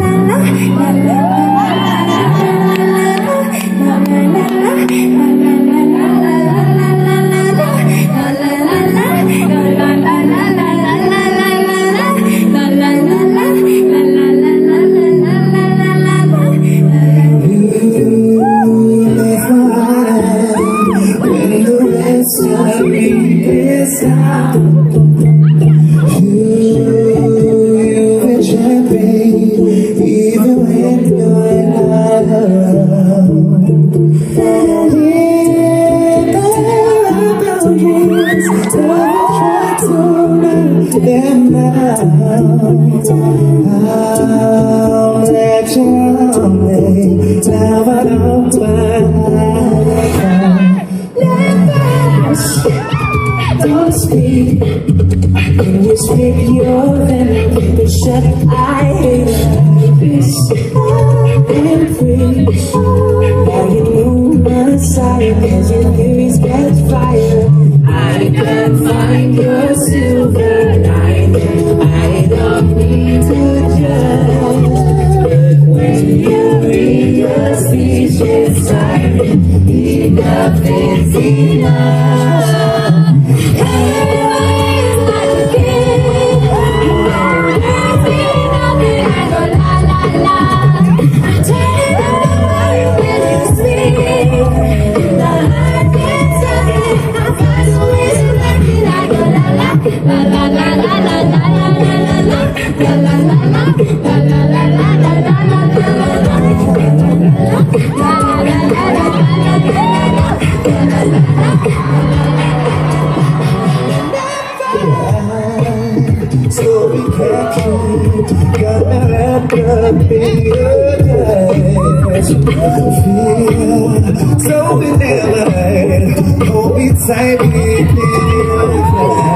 la la la la la la. Them now. I'll let you away. Now I don't mind. Don't speak. Can you speak your venom? It shut. I hate this. Free. Is enough. So we can't keep Got that blood in your eyes Feel so we never hide Hold me tight, baby, you're